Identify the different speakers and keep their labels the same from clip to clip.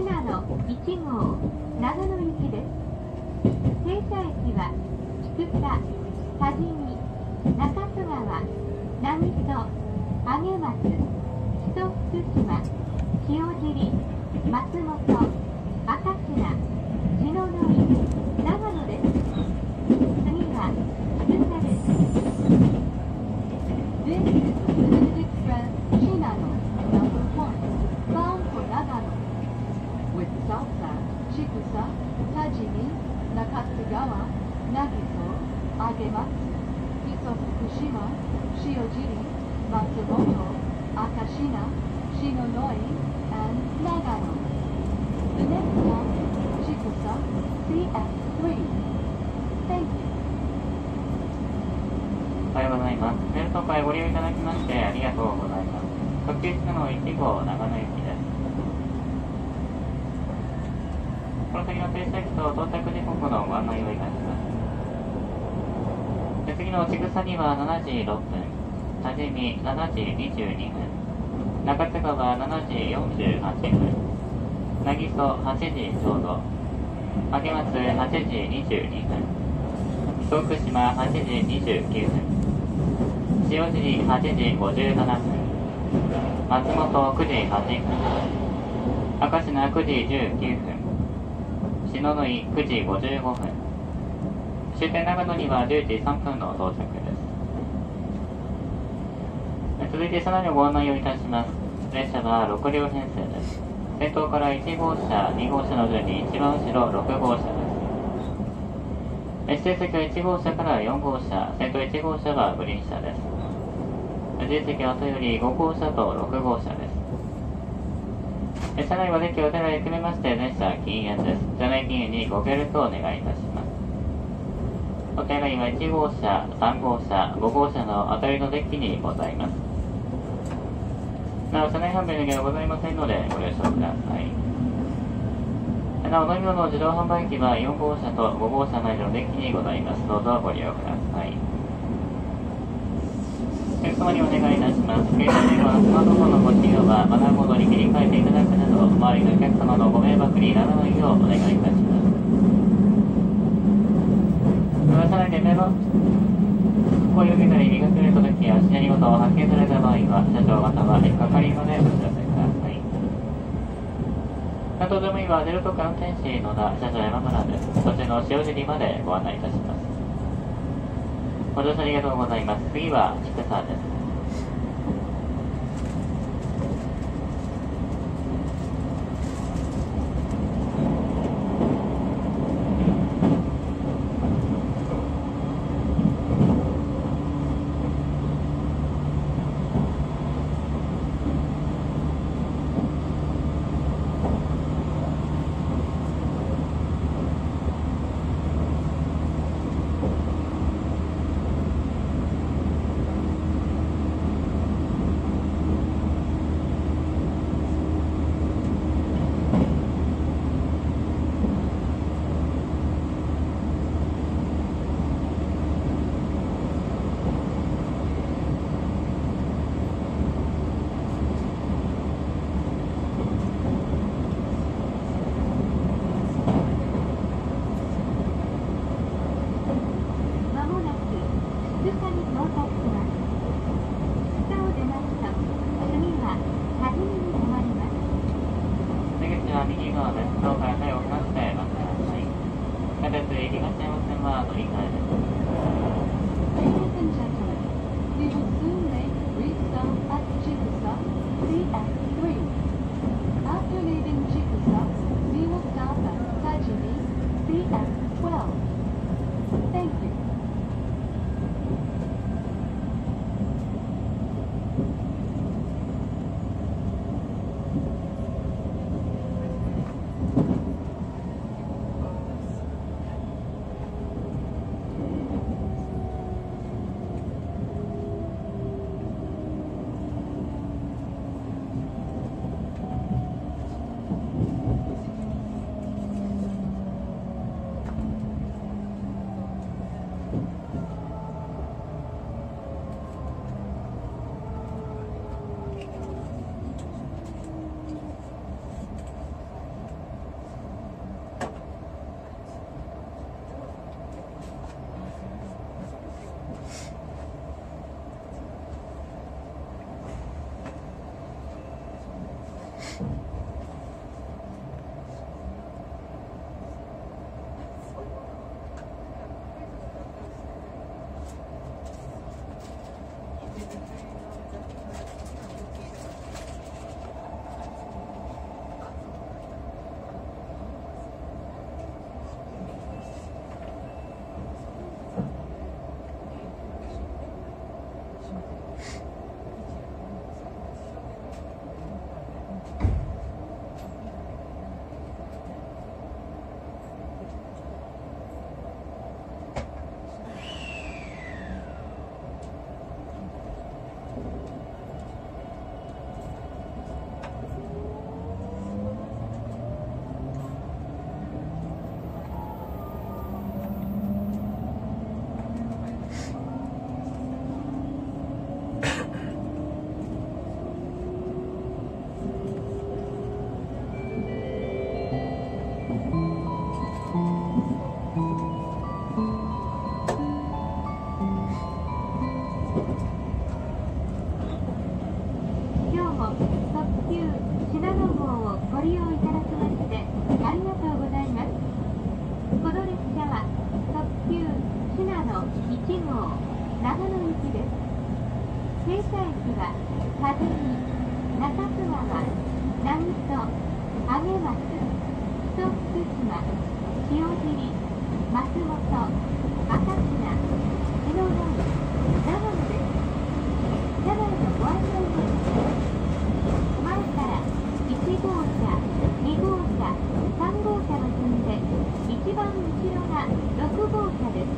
Speaker 1: 信濃1号長野行きです。停車駅は菊田多治見中津川南木曽上松木曽福島塩尻松本赤品篠ノ井 Shinonoi, and Nagano. The next stop, Chikusa, CF3. Thank you.
Speaker 2: おはようございます。メール特会ご利用いただきましてありがとうございます。特急信濃1号長野行きです。この次の停車駅と到着時刻のご案内をいたします。次の千草には7時6分、多治見7時22分、中津川7時48分、渚8時ちょうど、明松8時22分、徳島8時29分、塩尻8時57分、松本9時8分、明石名9時19分、篠ノ井9時55分、終点長野には10時3分の到着です。続いて車内のご案内をいたします。列車は6両編成です。先頭から1号車、2号車の順に一番後ろ6号車です。指定席は1号車から4号車、先頭1号車はグリーン車です。自由席は後より5号車と6号車です。車内は電気を手配含めまして全車は禁煙です。車内禁煙にご協力をお願いいたします。お手洗いは1号車、3号車、5号車の当たりのデッキにございます。なお、車内販売の儀はございませんのでご了承ください。なお、飲み物自動販売機は4号車と5号車の間のデッキにございます。どうぞご利用ください。お客様にお願いいたします。携帯電話、スマートフォンのご使用はマナーモードに切り替えていただくなど、周りのお客様のご迷惑にならないようお願いいたします。車内でメモ声を受けたり離脱するときやシナリオとを発見された場合は、車長または係までお知らせください。担当乗務員はゼロと運転士野田、車長山村です。途中の塩尻までご案内いたします。ご乗車ありがとうございます。次は千草です。
Speaker 1: from 長野行きです。停車駅は風見中津川南木曽上松木曽福島塩尻松本赤品篠ノ井長野です車内のご案内です前から1号車、2号車、3号車の順で一番後ろが6号車です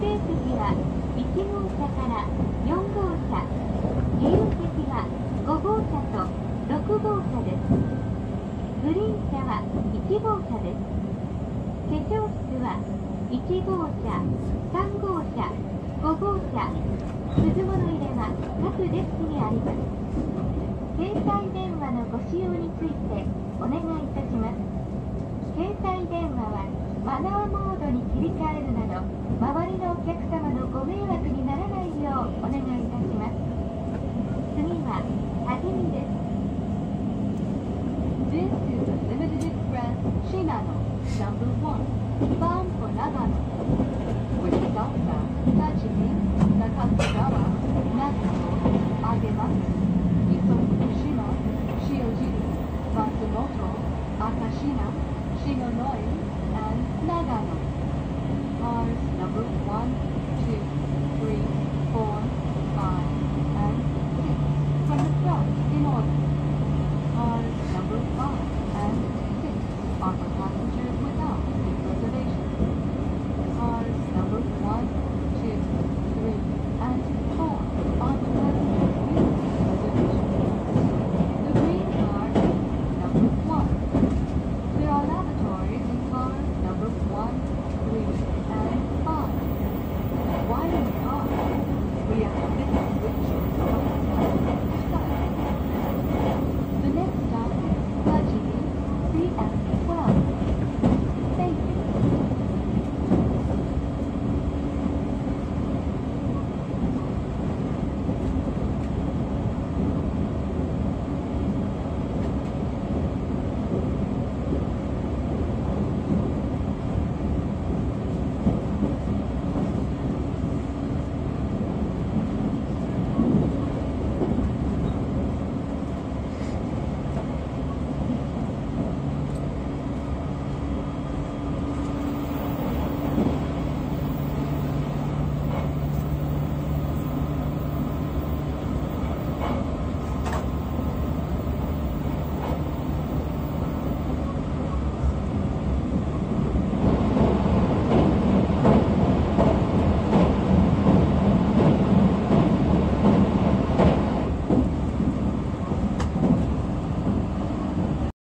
Speaker 1: 指定席は1号車から4号車自由席は5号車と6号車ですグリーン車は1化粧室は1号車、3号車、5号車鈴物入れは各デスクにあります。携帯電話のご使用についてお願いいたします。携帯電話はマナーモードに切り替えるなど周りのお客様のご迷惑にならないようお願いいたします。
Speaker 3: Shina, Shinonoi, and Nagano. Cars number one, two, three, four, five.